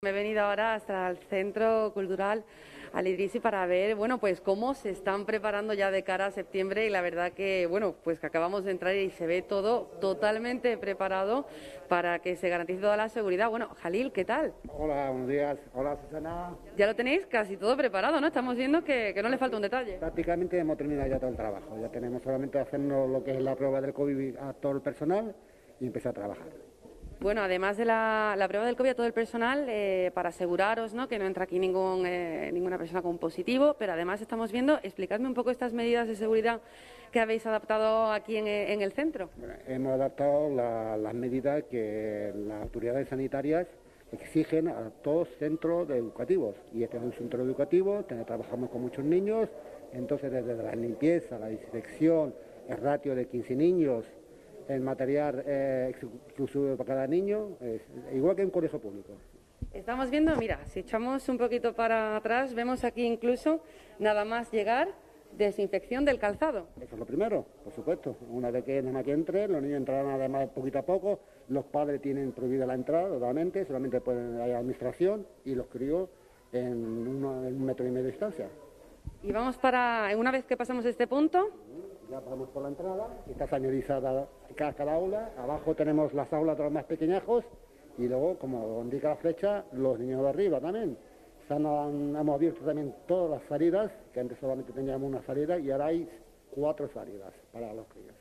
Me he venido ahora hasta el Centro Cultural Al Idrisi para ver, bueno, pues cómo se están preparando ya de cara a septiembre y la verdad que, bueno, pues que acabamos de entrar y se ve todo totalmente preparado para que se garantice toda la seguridad. Bueno, Jalil, ¿qué tal? Hola, buenos días. Hola, Susana. Ya lo tenéis casi todo preparado, ¿no? Estamos viendo que, que no le falta un detalle. Prácticamente hemos terminado ya todo el trabajo. Ya tenemos solamente hacernos lo que es la prueba del COVID a todo el personal y empezar a trabajar. Bueno, además de la, prueba del COVID a todo el personal, eh, para aseguraros ¿no? que no entra aquí ningún, eh, ninguna persona con positivo, pero además estamos viendo, explicadme un poco estas medidas de seguridad que habéis adaptado aquí en, en el centro. Bueno, hemos adaptado la- las medidas que las autoridades sanitarias exigen a todos centros educativos. Y este es un centro educativo, trabajamos con muchos niños, entonces desde la limpieza, la desinfección, el ratio de 15 niños, el material eh, exclusivo para cada niño, igual que en un colegio público. Estamos viendo, mira, si echamos un poquito para atrás, vemos aquí incluso, nada más llegar, desinfección del calzado. Eso es lo primero, por supuesto. Una vez que nada más que entre, los niños entrarán además poquito a poco, los padres tienen prohibida la entrada totalmente, solamente pueden ir la administración y los críos en, uno- en un metro y medio de distancia. Y vamos para, una vez que pasamos este punto, Ya pasamos por la entrada, está señalizada cada, cada aula, abajo tenemos las aulas de los más pequeñajos y luego, como indica la flecha, los niños de arriba también. Se han- han- hemos abierto también todas las salidas, que antes solamente teníamos una salida y ahora hay cuatro salidas para los críos.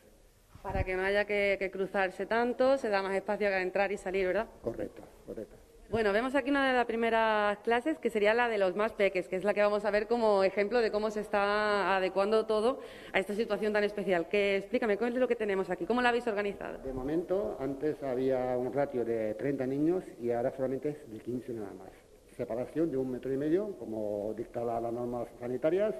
para que no haya que, que cruzarse tanto, se da más espacio para entrar y salir, ¿verdad? Correcto, correcto. Bueno, vemos aquí una de las primeras clases, que sería la de los más peques, que es la que vamos a ver como ejemplo de cómo se está adecuando todo a esta situación tan especial. Que, explícame, ¿cuál es lo que tenemos aquí? ¿Cómo la habéis organizado? De momento, antes había un ratio de 30 niños y ahora solamente es de 15 nada más. Separación de un metro y medio, como dicta las normas sanitarias.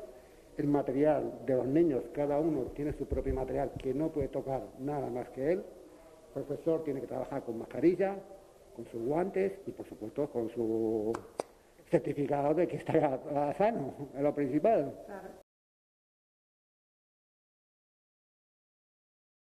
El material de los niños, cada uno tiene su propio material que no puede tocar nada más que él. El profesor tiene que trabajar con mascarilla, con sus guantes y, por supuesto, con su certificado de que está sano, es lo principal.